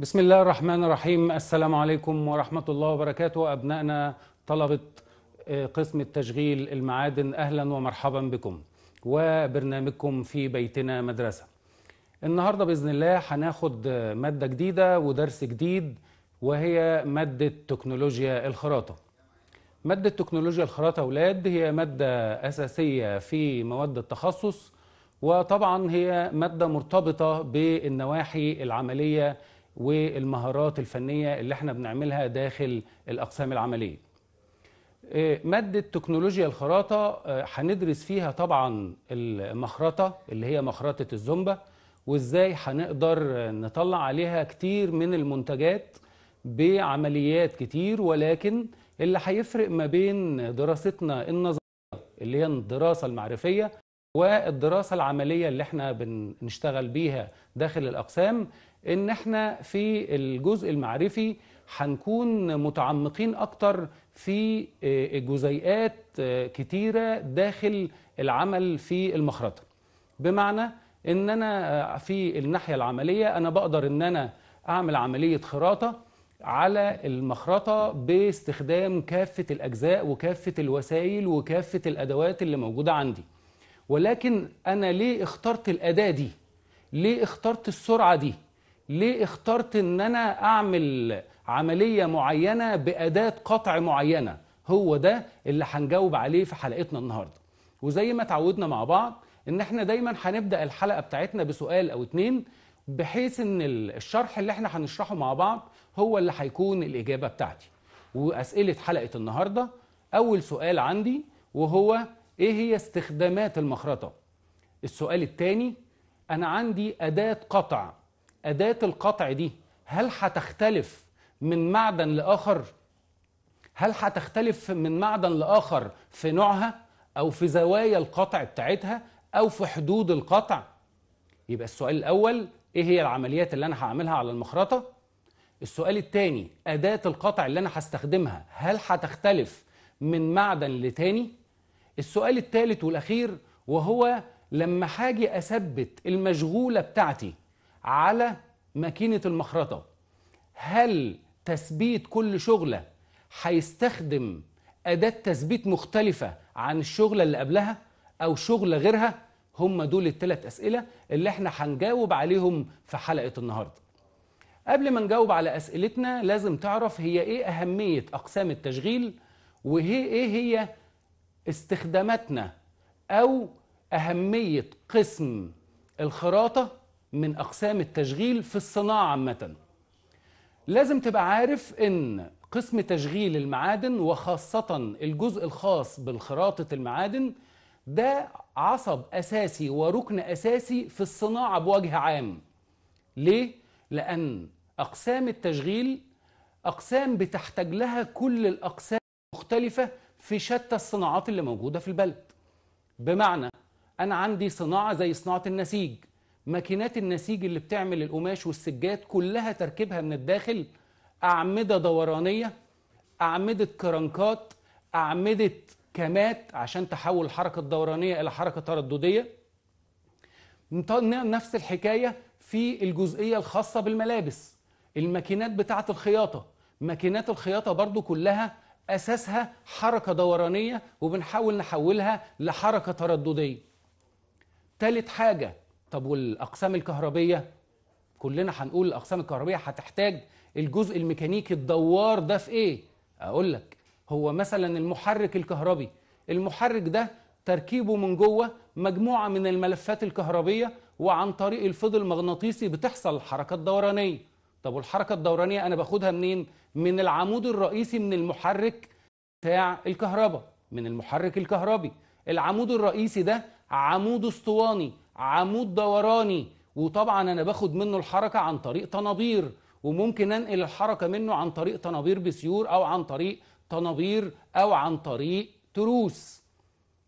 بسم الله الرحمن الرحيم. السلام عليكم ورحمة الله وبركاته. أبنائنا طلبة آه، قسم التشغيل المعادن أهلا ومرحبا بكم وبرنامجكم في بيتنا مدرسة. النهاردة بإذن الله هناخد مادة جديدة ودرس جديد وهي مادة تكنولوجيا الخراطة. مادة تكنولوجيا الخراطة أولاد هي مادة أساسية في مواد التخصص وطبعا هي مادة مرتبطة بالنواحي العملية والمهارات الفنية اللي إحنا بنعملها داخل الأقسام العملية. إيه، مادة تكنولوجيا الخراطة آه، هندرس فيها طبعا المخرطة اللي هي مخرطة الزومبا وازاي هنقدر نطلع عليها كتير من المنتجات بعمليات كتير ولكن اللي هيفرق ما بين دراستنا النظرية اللي هي الدراسة المعرفية والدراسة العملية اللي إحنا بنشتغل بيها داخل الأقسام إن إحنا في الجزء المعرفي هنكون متعمقين أكتر في آه، جزيئات آه، كتيرة داخل العمل في المخرطة بمعنى إن أنا آه، في الناحية العملية أنا بقدر إن أنا أعمل عملية خراطة على المخرطة باستخدام كافة الأجزاء وكافة الوسائل وكافة الأدوات اللي موجودة عندي ولكن أنا ليه اخترت الأداة دي؟ ليه اخترت السرعة دي؟ ليه اخترت إن أنا أعمل عملية معينة بأداة قطع معينة؟ هو ده اللي هنجاوب عليه في حلقتنا النهاردة. وزي ما تعودنا مع بعض إن إحنا دايما هنبدأ الحلقة بتاعتنا بسؤال أو اتنين بحيث إن الشرح اللي إحنا هنشرحه مع بعض هو اللي هيكون الإجابة بتاعتي. وأسئلة حلقة النهاردة أول سؤال عندي وهو إيه هي استخدامات المخرطة؟ السؤال الثاني أنا عندي أداة قطع أداة القطع دي هل هتختلف من معدن لآخر؟ هل هتختلف من معدن لآخر في نوعها أو في زوايا القطع بتاعتها أو في حدود القطع؟ يبقى السؤال الأول إيه هي العمليات اللي أنا هعملها على المخرطة؟ السؤال الثاني أداة القطع اللي أنا هستخدمها هل هتختلف من معدن لتاني؟ السؤال الثالث والأخير وهو لما هاجي أثبت المشغولة بتاعتي على ماكينة المخرطة. هل تثبيت كل شغلة هيستخدم أداة تثبيت مختلفة عن الشغلة اللي قبلها أو شغلة غيرها؟ هم دول الثلاث أسئلة اللي إحنا هنجاوب عليهم في حلقة النهاردة. قبل ما نجاوب على أسئلتنا لازم تعرف هي إيه أهمية أقسام التشغيل وهي إيه هي استخداماتنا أو أهمية قسم الخراطة من أقسام التشغيل في الصناعة عامة. لازم تبقى عارف إن قسم تشغيل المعادن وخاصة الجزء الخاص بالخراطة المعادن ده عصب أساسي وركن أساسي في الصناعة بوجه عام. ليه؟ لأن أقسام التشغيل أقسام بتحتاج لها كل الأقسام المختلفة في شتى الصناعات اللي موجودة في البلد. بمعنى أنا عندي صناعة زي صناعة النسيج. ماكينات النسيج اللي بتعمل القماش والسجاد كلها تركيبها من الداخل أعمدة دورانية أعمدة كرنكات أعمدة كامات عشان تحول الحركة الدورانية إلى حركة ترددية. نفس الحكاية في الجزئية الخاصة بالملابس. الماكينات بتاعة الخياطة. ماكينات الخياطة برضو كلها أساسها حركة دورانية وبنحاول نحولها لحركة ترددية. تالت حاجة طب والأقسام الكهربية؟ كلنا هنقول الأقسام الكهربية هتحتاج الجزء الميكانيكي الدوار ده في إيه؟ أقول لك هو مثلا المحرك الكهربي. المحرك ده تركيبه من جوه مجموعة من الملفات الكهربية وعن طريق الفضل المغناطيسي بتحصل الحركة الدورانية طب والحركة الدورانية أنا باخدها منين؟ من العمود الرئيسي من المحرك بتاع الكهرباء. من المحرك الكهربي. العمود الرئيسي ده عمود أسطواني. عمود دوراني. وطبعا أنا باخد منه الحركة عن طريق طنابير وممكن أنقل الحركة منه عن طريق طنابير بسيور أو عن طريق طنابير أو عن طريق تروس.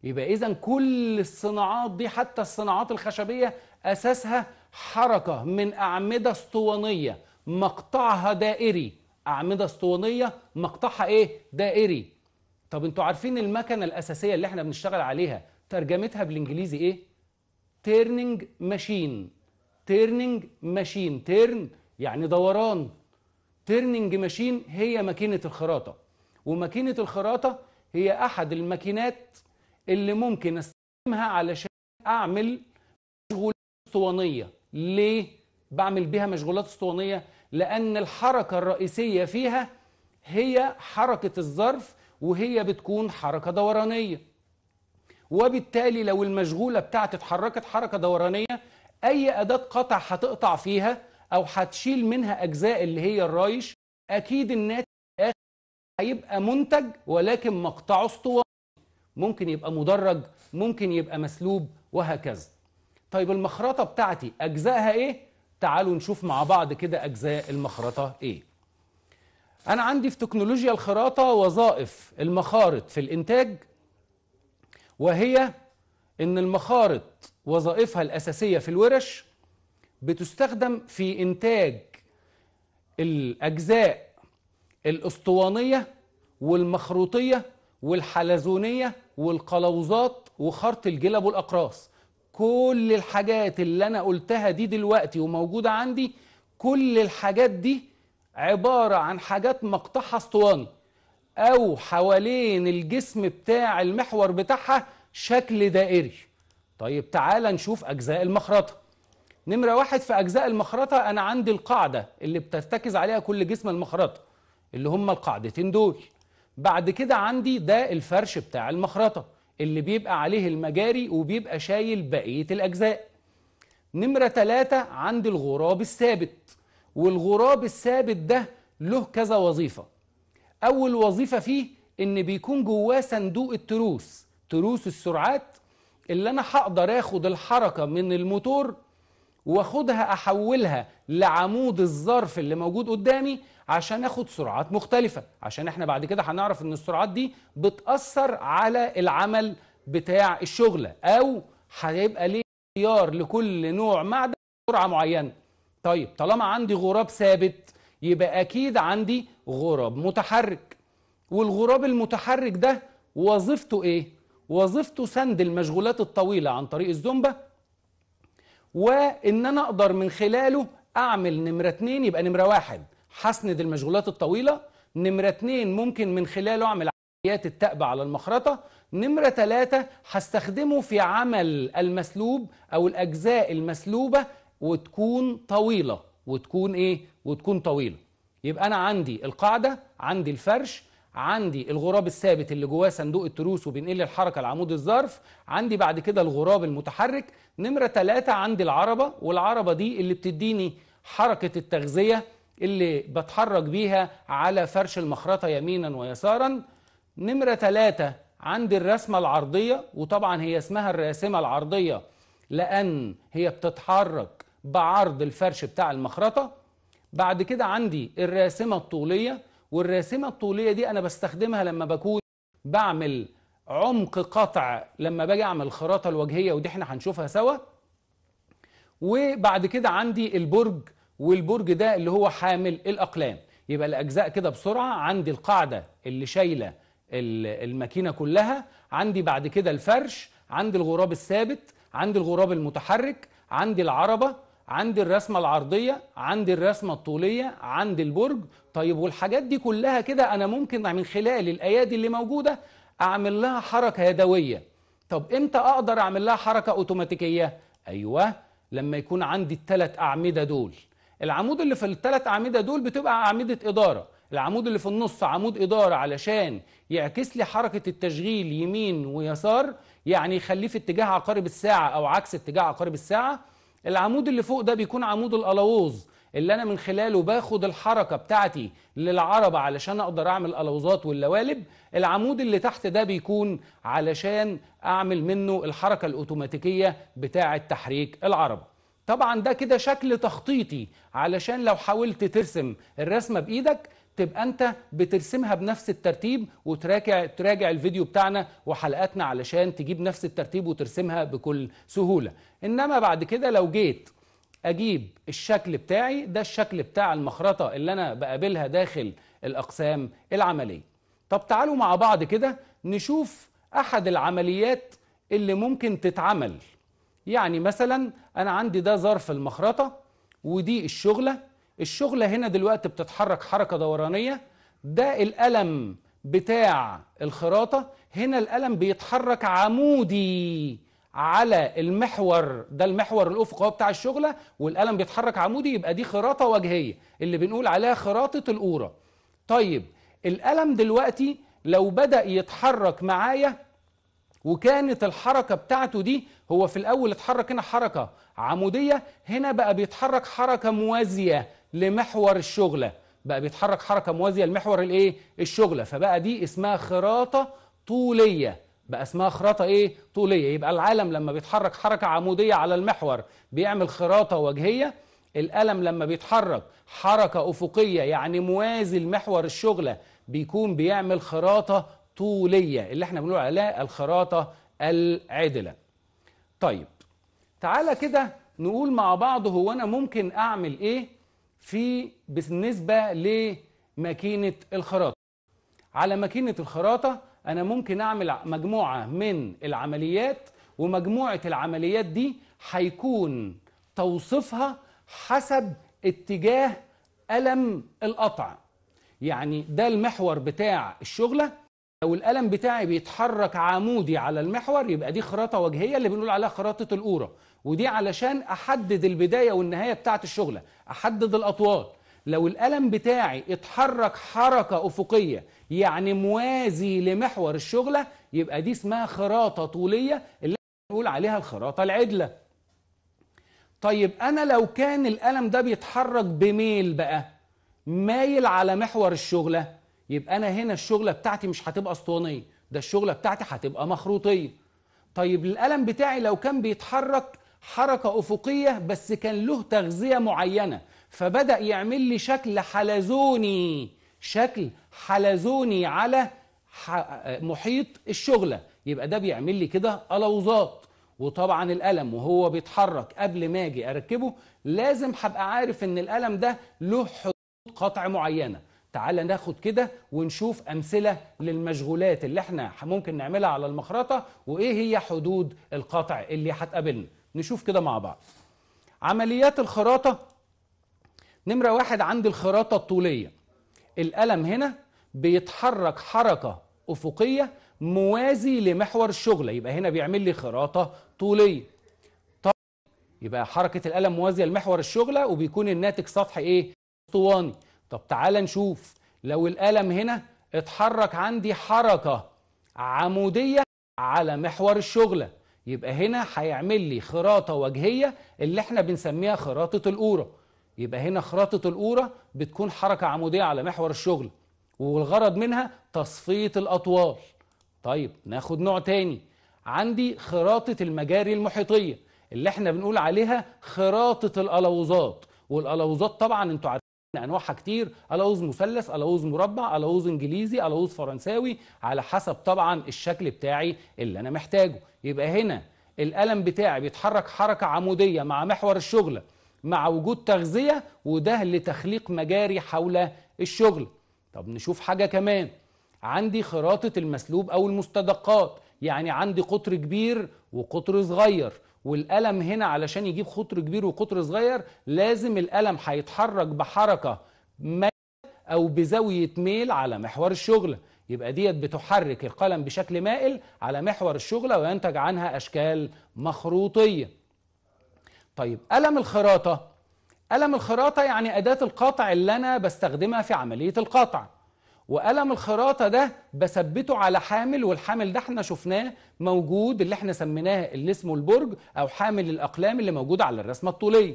يبقى اذا كل الصناعات دي حتى الصناعات الخشبية أساسها حركة من أعمدة اسطوانية مقطعها دائري أعمدة اسطوانية مقطعها إيه؟ دائري. طب أنتوا عارفين المكنة الأساسية اللي إحنا بنشتغل عليها ترجمتها بالإنجليزي إيه؟ turning machine. turning machine. turn يعني دوران. تيرنينج ماشين هي ماكينة الخراطة. وماكينة الخراطة هي أحد الماكينات اللي ممكن أستخدمها علشان أعمل مشغولات أسطوانية. ليه؟ بعمل بيها مشغولات أسطوانية لأن الحركة الرئيسية فيها هي حركة الظرف وهي بتكون حركة دورانية. وبالتالي لو المشغولة بتاعتي اتحركت حركة دورانية أي أداة قطع هتقطع فيها أو هتشيل منها أجزاء اللي هي الرايش أكيد الناتج هيبقى منتج ولكن مقطعه اسطواني. ممكن يبقى مدرج ممكن يبقى مسلوب وهكذا. طيب المخرطة بتاعتي أجزائها إيه؟ تعالوا نشوف مع بعض كده أجزاء المخرطة إيه. أنا عندي في تكنولوجيا الخراطة وظائف المخارط في الإنتاج وهي إن المخارط وظائفها الأساسية في الورش بتستخدم في إنتاج الأجزاء الأسطوانية والمخروطية والحلزونية والقلوزات وخرط الجلب والأقراص. كل الحاجات اللي أنا قلتها دي دلوقتي وموجودة عندي كل الحاجات دي عبارة عن حاجات مقطعها أسطواني. أو حوالين الجسم بتاع المحور بتاعها شكل دائري. طيب تعال نشوف أجزاء المخرطة. نمرة واحد في أجزاء المخرطة أنا عندي القاعدة اللي بترتكز عليها كل جسم المخرطة اللي هم القاعدتين دول. بعد كده عندي ده الفرش بتاع المخرطة اللي بيبقى عليه المجاري وبيبقى شايل بقية الأجزاء. نمرة ثلاثة عندي الغراب الثابت والغراب الثابت ده له كذا وظيفة. أول وظيفة فيه إن بيكون جواه صندوق التروس تروس السرعات اللي أنا هقدر آخد الحركة من الموتور وأخدها أحولها لعمود الظرف اللي موجود قدامي عشان آخد سرعات مختلفة. عشان إحنا بعد كده هنعرف إن السرعات دي بتأثر على العمل بتاع الشغلة أو هيبقى ليه اختيار لكل نوع معدن سرعة معينة. طيب طالما عندي غراب ثابت يبقى أكيد عندي غراب متحرك. والغراب المتحرك ده وظيفته إيه؟ وظيفته سند المشغولات الطويلة عن طريق الزومبا وإن أنا أقدر من خلاله أعمل نمرة اتنين يبقى نمرة واحد حسند المشغولات الطويلة. نمرة اتنين ممكن من خلاله أعمل عمليات التأبة على المخرطة. نمرة ثلاثة هستخدمه في عمل المسلوب أو الأجزاء المسلوبة وتكون طويلة. وتكون إيه؟ وتكون طويلة. يبقى أنا عندي القاعدة عندي الفرش عندي الغراب الثابت اللي جواه صندوق التروس وبينقل الحركة لعمود الظرف عندي بعد كده الغراب المتحرك نمرة ثلاثة عندي العربة والعربة دي اللي بتديني حركة التغذية اللي بتحرك بيها على فرش المخرطة يمينا ويسارا. نمرة ثلاثة عندي الرسمة العرضية وطبعا هي اسمها الراسمة العرضية لأن هي بتتحرك بعرض الفرش بتاع المخرطة. بعد كده عندي الراسمة الطولية والراسمة الطولية دي أنا بستخدمها لما بكون بعمل عمق قطع لما باجي أعمل الخراطه الوجهية ودي إحنا هنشوفها سوا. وبعد كده عندي البرج والبرج ده اللي هو حامل الأقلام. يبقى الأجزاء كده بسرعة عندي القاعدة اللي شايلة الماكينة كلها عندي بعد كده الفرش عندي الغراب الثابت عندي الغراب المتحرك عندي العربة عندي الرسمة العرضية عندي الرسمة الطولية عندي البرج. طيب والحاجات دي كلها كده أنا ممكن من خلال الأيادي اللي موجودة أعمل لها حركة يدوية. طب إمتى أقدر أعمل لها حركة أوتوماتيكية؟ أيوة لما يكون عندي الثلاث أعمدة دول. العمود اللي في الثلاث أعمدة دول بتبقى أعمدة إدارة. العمود اللي في النص عمود إدارة علشان يعكس لي حركة التشغيل يمين ويسار يعني يخليه في اتجاه عقارب الساعة أو عكس اتجاه عقارب الساعة. العمود اللي فوق ده بيكون عمود الالووز اللي أنا من خلاله باخد الحركة بتاعتي للعربة علشان أقدر أعمل الوزات واللوالب العمود اللي تحت ده بيكون علشان أعمل منه الحركة الأوتوماتيكية بتاعه تحريك العربة. طبعا ده كده شكل تخطيطي علشان لو حاولت ترسم الرسمة بإيدك تبقى انت بترسمها بنفس الترتيب وتراجع تراجع الفيديو بتاعنا وحلقاتنا علشان تجيب نفس الترتيب وترسمها بكل سهولة. إنما بعد كده لو جيت أجيب الشكل بتاعي ده الشكل بتاع المخرطة اللي أنا بقابلها داخل الأقسام العملية. طب تعالوا مع بعض كده نشوف أحد العمليات اللي ممكن تتعمل. يعني مثلا أنا عندي ده ظرف المخرطة ودي الشغلة الشغلة هنا دلوقتي بتتحرك حركة دورانية ده القلم بتاع الخراطة هنا القلم بيتحرك عمودي على المحور ده المحور الأفقي هو بتاع الشغلة والقلم بيتحرك عمودي يبقى دي خراطة وجهية اللي بنقول عليها خراطة القوره طيب القلم دلوقتي لو بدأ يتحرك معايا وكانت الحركة بتاعته دي هو في الأول اتحرك هنا حركة عمودية هنا بقى بيتحرك حركة موازية لمحور الشغلة. بقى بيتحرك حركة موازية لمحور الإيه؟ الشغلة. فبقى دي اسمها خراطة طولية. بقى اسمها خراطة إيه؟ طولية. يبقى العالم لما بيتحرك حركة عمودية على المحور بيعمل خراطة وجهية القلم لما بيتحرك حركة أفقية يعني موازي لمحور الشغلة بيكون بيعمل خراطة طولية. اللي إحنا بنقول عليها الخراطة العدلة. طيب تعالى كده نقول مع بعض هو أنا ممكن أعمل إيه؟ في بالنسبة لماكينة الخراطة. على ماكينة الخراطة أنا ممكن أعمل مجموعة من العمليات ومجموعة العمليات دي هيكون توصيفها حسب اتجاه قلم القطع. يعني ده المحور بتاع الشغلة. لو القلم بتاعي بيتحرك عمودي على المحور يبقى دي خراطة وجهية اللي بنقول عليها خراطة القوره ودي علشان أحدد البداية والنهاية بتاعه الشغلة. أحدد الاطوال لو القلم بتاعي اتحرك حركة أفقية يعني موازي لمحور الشغلة يبقى دي اسمها خراطة طولية اللي بنقول عليها الخراطة العدلة. طيب أنا لو كان القلم ده بيتحرك بميل بقى مايل على محور الشغلة يبقى أنا هنا الشغلة بتاعتي مش هتبقى أسطوانية ده الشغلة بتاعتي هتبقى مخروطية. طيب القلم بتاعي لو كان بيتحرك حركة أفقية بس كان له تغذية معينة. فبدأ يعمل لي شكل حلزوني شكل حلزوني على محيط الشغلة. يبقى ده بيعمل لي كده الوظات وطبعا القلم وهو بيتحرك قبل ما أجي أركبه لازم هبقى عارف إن القلم ده له حدود قطع معينة. تعال ناخد كده ونشوف أمثلة للمشغولات اللي إحنا ممكن نعملها على المخرطة وإيه هي حدود القطع اللي هتقابلنا. نشوف كده مع بعض. عمليات الخراطة نمرة واحد عندي الخراطة الطولية. القلم هنا بيتحرك حركة أفقية موازي لمحور الشغله يبقى هنا بيعمل لي خراطة طولية. طب يبقى حركة القلم موازية لمحور الشغلة وبيكون الناتج سطح إيه؟ أسطواني. طب تعال نشوف. لو القلم هنا اتحرك عندي حركة عمودية على محور الشغلة يبقى هنا هيعمل لي خراطة وجهية اللي إحنا بنسميها خراطة القوره يبقى هنا خراطة القوره بتكون حركة عمودية على محور الشغل والغرض منها تصفية الأطوال. طيب ناخد نوع تاني. عندي خراطة المجاري المحيطية اللي إحنا بنقول عليها خراطة الألوظات. والألوظات طبعا أنتوا عارفين أنواعها كتير. الوز مثلث الوز مربع الوز إنجليزي الوز فرنساوي على حسب طبعا الشكل بتاعي اللي أنا محتاجه. يبقى هنا القلم بتاعي بيتحرك حركة عمودية مع محور الشغله مع وجود تغذية وده لتخليق مجاري حول الشغل. طب نشوف حاجة كمان. عندي خراطة المسلوب أو المستدقات يعني عندي قطر كبير وقطر صغير. والقلم هنا علشان يجيب قطر كبير وقطر صغير لازم القلم هيتحرك بحركة ميل أو بزاوية ميل على محور الشغله يبقى ديت بتحرك القلم بشكل مائل على محور الشغلة وينتج عنها أشكال مخروطية. طيب قلم الخراطة؟ قلم الخراطة يعني أداة القطع اللي أنا بستخدمها في عملية القطع. وقلم الخراطة ده بثبته على حامل والحامل ده إحنا شفناه موجود اللي إحنا سميناه اللي اسمه البرج أو حامل الأقلام اللي موجود على الرسمة الطولية.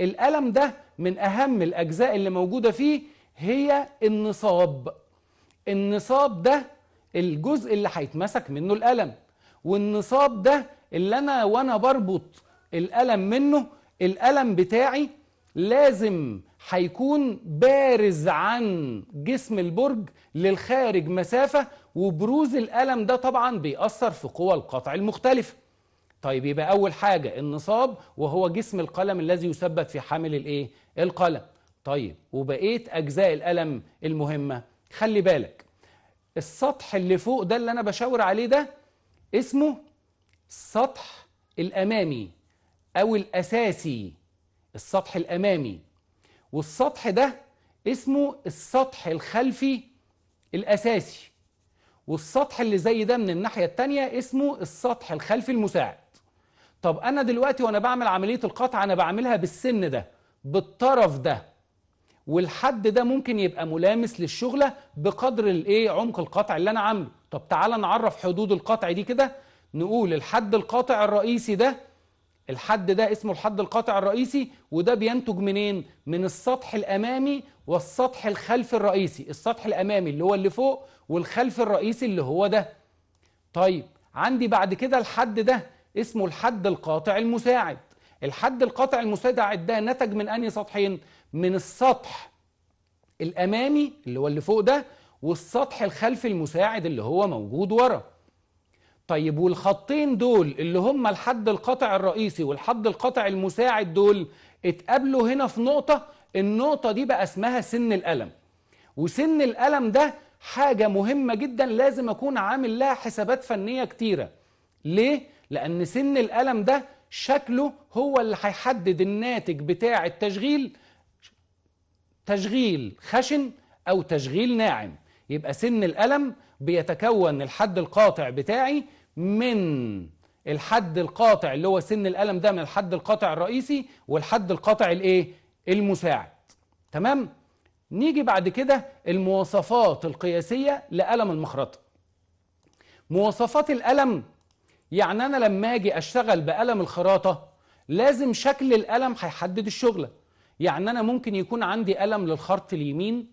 القلم ده من أهم الأجزاء اللي موجودة فيه هي النصاب. النصاب ده الجزء اللي هيتمسك منه القلم والنصاب ده اللي أنا وأنا بربط القلم منه القلم بتاعي لازم هيكون بارز عن جسم البرج للخارج مسافة وبروز القلم ده طبعا بيأثر في قوى القطع المختلفة. طيب يبقى أول حاجة النصاب وهو جسم القلم الذي يثبت في حامل الإيه؟ القلم. طيب وبقيت أجزاء القلم المهمة. خلي بالك السطح اللي فوق ده اللي أنا بشاور عليه ده اسمه السطح الأمامي أو الأساسي السطح الأمامي. والسطح ده اسمه السطح الخلفي الأساسي. والسطح اللي زي ده من الناحية التانية اسمه السطح الخلفي المساعد. طب أنا دلوقتي وأنا بعمل عملية القطع أنا بعملها بالسن ده بالطرف ده والحد ده ممكن يبقى ملامس للشغلة بقدر الايه عمق القطع اللي أنا عامله. طب تعالى نعرف حدود القطع دي كده. نقول الحد القاطع الرئيسي ده الحد ده اسمه الحد القاطع الرئيسي وده بينتج منين؟ من السطح الأمامي والسطح الخلفي الرئيسي. السطح الأمامي اللي هو اللي فوق والخلفي الرئيسي اللي هو ده. طيب عندي بعد كده الحد ده اسمه الحد القاطع المساعد. الحد القاطع المساعد ده نتج من أنهي سطحين؟ من السطح الأمامي اللي هو اللي فوق ده والسطح الخلفي المساعد اللي هو موجود ورا. طيب والخطين دول اللي هم الحد القاطع الرئيسي والحد القاطع المساعد دول اتقابلوا هنا في نقطة النقطة دي بقى اسمها سن الألم. وسن الألم ده حاجة مهمة جدا لازم أكون عامل لها حسابات فنية كتيرة. ليه؟ لأن سن الألم ده شكله هو اللي هيحدد الناتج بتاع التشغيل تشغيل خشن أو تشغيل ناعم. يبقى سن الألم بيتكون الحد القاطع بتاعي من الحد القاطع اللي هو سن الألم ده من الحد القاطع الرئيسي والحد القاطع الإيه؟ المساعد. تمام؟ نيجي بعد كده المواصفات القياسية لألم المخرطة. مواصفات الألم يعني أنا لما أجي أشتغل بألم الخراطة لازم شكل الألم هيحدد الشغلة. يعني أنا ممكن يكون عندي ألم للخرط اليمين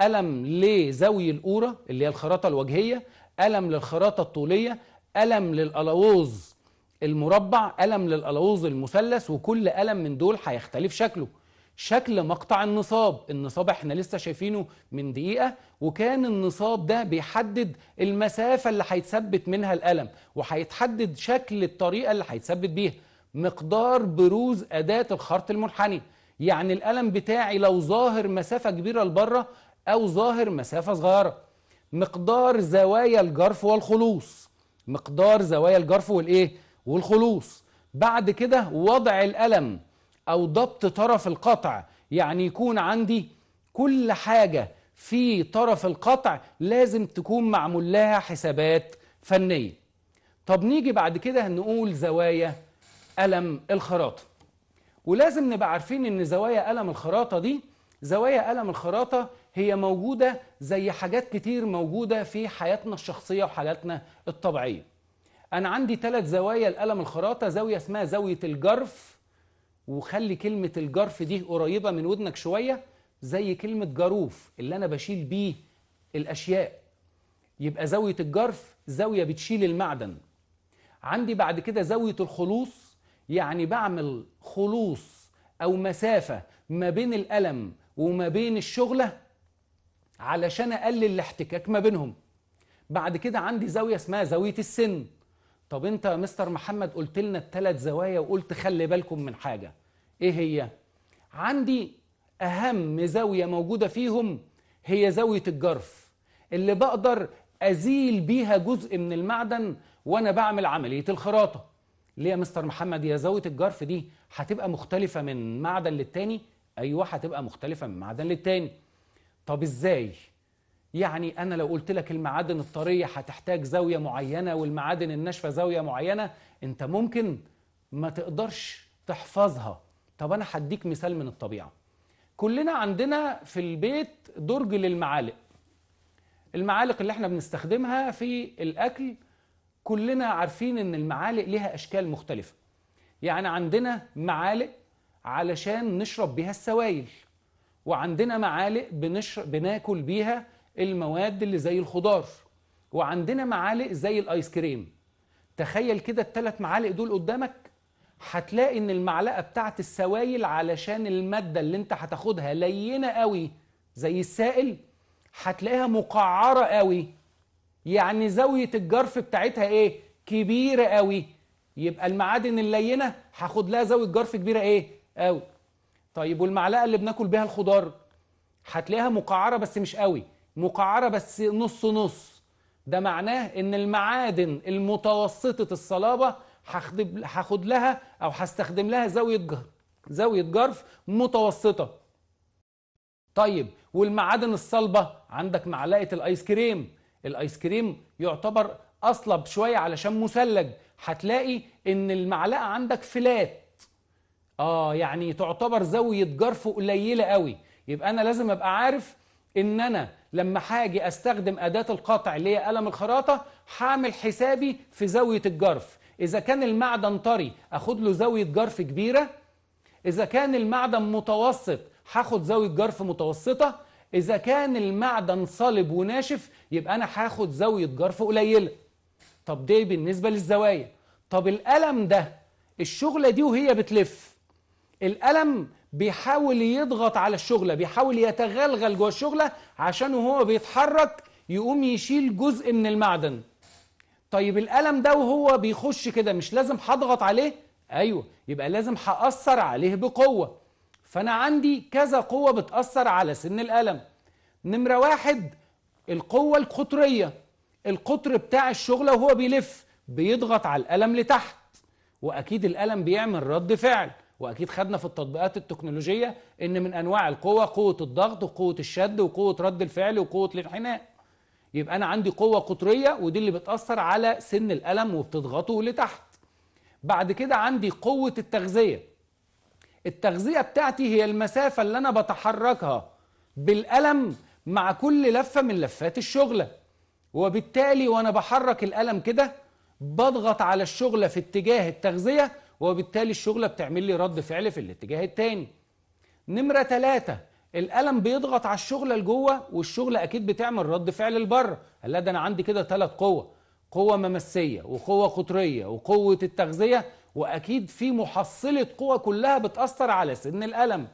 ألم لزاوية الأورة اللي هي الخراطة الوجهية ألم للخراطة الطولية ألم للألووز المربع ألم للألووز المثلث وكل ألم من دول هيختلف شكله. شكل مقطع النصاب النصاب إحنا لسه شايفينه من دقيقة وكان النصاب ده بيحدد المسافة اللي هيتثبت منها الألم وهيتحدد شكل الطريقة اللي هيتثبت بيها. مقدار بروز أداة الخرط المنحني. يعني الألم بتاعي لو ظاهر مسافة كبيرة لبره أو ظاهر مسافة صغيرة. مقدار زوايا الجرف والخلوص. مقدار زوايا الجرف والإيه؟ والخلوص. بعد كده وضع الألم أو ضبط طرف القطع. يعني يكون عندي كل حاجة في طرف القطع لازم تكون معمول لها حسابات فنية. طب نيجي بعد كده نقول زوايا ألم الخراطة. ولازم نبقى عارفين إن زوايا ألم الخراطة دي زوايا ألم الخراطة هي موجودة زي حاجات كتير موجودة في حياتنا الشخصية وحالاتنا الطبيعية. أنا عندي ثلاث زوايا لألم الخراطة زاوية اسمها زاوية الجرف وخلي كلمة الجرف دي قريبة من ودنك شوية زي كلمة جروف اللي أنا بشيل بيه الأشياء. يبقى زاوية الجرف زاوية بتشيل المعدن. عندي بعد كده زاوية الخلوص يعني بعمل خلوص أو مسافة ما بين الألم وما بين الشغلة علشان أقلل الاحتكاك ما بينهم. بعد كده عندي زاوية اسمها زاوية السن. طب انت يا مستر محمد قلت لنا الثلاث زوايا وقلت خلي بالكم من حاجة. إيه هي؟ عندي أهم زاوية موجودة فيهم هي زاوية الجرف. اللي بقدر أزيل بيها جزء من المعدن وأنا بعمل عملية الخراطة. ليه يا مستر محمد؟ يا زاوية الجرف دي هتبقى مختلفة من معدن للتاني؟ أيوه هتبقى مختلفة من معدن للتاني. طب إزاي؟ يعني أنا لو قلت لك المعادن الطرية هتحتاج زاوية معينة والمعادن الناشفة زاوية معينة أنت ممكن ما تقدرش تحفظها. طب أنا هديك مثال من الطبيعة. كلنا عندنا في البيت درج للمعالق. المعالق اللي إحنا بنستخدمها في الأكل كلنا عارفين إن المعالق ليها أشكال مختلفة. يعني عندنا معالق علشان نشرب بيها السوائل وعندنا معالق بنشرب بناكل بيها المواد اللي زي الخضار وعندنا معالق زي الآيس كريم. تخيل كده الثلاث معالق دول قدامك هتلاقي إن المعلقة بتاعت السوائل علشان المادة اللي أنت هتاخدها لينة قوي زي السائل هتلاقيها مقعرة قوي. يعني زاوية الجرف بتاعتها إيه؟ كبيرة قوي يبقى المعادن اللينة هاخد لها زاوية جرف كبيرة إيه؟ قوي طيب والمعلقة اللي بناكل بيها الخضار؟ هتلاقيها مقعرة بس مش قوي مقعرة بس نص نص. ده معناه إن المعادن المتوسطة الصلابة هاخد لها أو هستخدم لها زاوية جرف زاوية جرف متوسطة. طيب والمعادن الصلبة؟ عندك معلقة الآيس كريم. الايس كريم يعتبر اصلب شوية علشان مثلج. هتلاقي ان المعلقة عندك فلات. آه يعني تعتبر زاوية جرف قليلة قوي. يبقى أنا لازم أبقى عارف إن أنا لما هاجي أستخدم أداة القطع اللي هي قلم الخراطة هعمل حسابي في زاوية الجرف. إذا كان المعدن طري أخد له زاوية جرف كبيرة. إذا كان المعدن متوسط هاخد زاوية جرف متوسطة. إذا كان المعدن صلب وناشف يبقى أنا هاخد زاوية جرف قليلة. طب دي بالنسبة للزوايا. طب القلم ده الشغلة دي وهي بتلف. القلم بيحاول يضغط على الشغلة بيحاول يتغلغل جوه الشغلة عشان وهو بيتحرك يقوم يشيل جزء من المعدن. طيب القلم ده وهو بيخش كده مش لازم هضغط عليه؟ أيوه يبقى لازم هأثر عليه بقوة. فأنا عندي كذا قوة بتأثر على سن القلم نمرة واحد القوة القطرية. القطر بتاع الشغلة وهو بيلف بيضغط على القلم لتحت. وأكيد القلم بيعمل رد فعل. وأكيد خدنا في التطبيقات التكنولوجية إن من أنواع القوة قوة الضغط وقوة الشد وقوة رد الفعل وقوة الانحناء. يبقى أنا عندي قوة قطرية ودي اللي بتأثر على سن القلم وبتضغطه لتحت. بعد كده عندي قوة التغذية. التغذية بتاعتي هي المسافة اللي أنا بتحركها بالقلم مع كل لفة من لفات الشغله وبالتالي وأنا بحرك القلم كده بضغط على الشغله في اتجاه التغذية وبالتالي الشغله بتعمل لي رد فعل في الاتجاه التاني. نمرة ثلاثة القلم بيضغط على الشغله لجوه والشغله أكيد بتعمل رد فعل لبره. لا ده أنا عندي كده ثلاث قوة قوة ممسية وقوة قطرية وقوة التغذية. وأكيد في محصلة قوه كلها بتأثر على سن القلم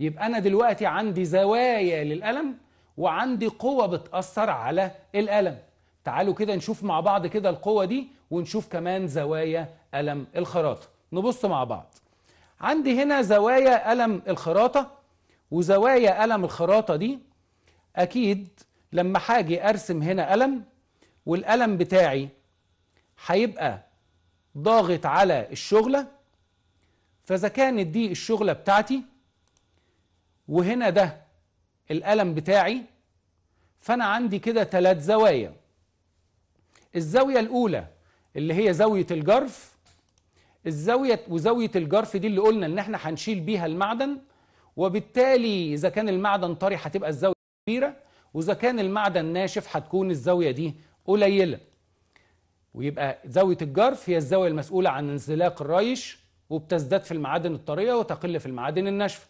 يبقى أنا دلوقتي عندي زوايا للقلم وعندي قوة بتأثر على القلم تعالوا كده نشوف مع بعض كده القوة دي ونشوف كمان زوايا قلم الخراطة. نبص مع بعض. عندي هنا زوايا قلم الخراطة وزوايا قلم الخراطة دي أكيد لما حاجي أرسم هنا قلم والقلم بتاعي هيبقى ضاغط على الشغلة فإذا كانت دي الشغلة بتاعتي وهنا ده القلم بتاعي فأنا عندي كده ثلاث زوايا. الزاوية الأولى اللي هي زاوية الجرف الزاوية وزاوية الجرف دي اللي قلنا إن إحنا هنشيل بيها المعدن وبالتالي إذا كان المعدن طري هتبقى الزاوية كبيرة وإذا كان المعدن ناشف هتكون الزاوية دي قليلة. ويبقى زاوية الجرف هي الزاوية المسؤولة عن انزلاق الريش وبتزداد في المعادن الطرية وتقل في المعادن الناشفة.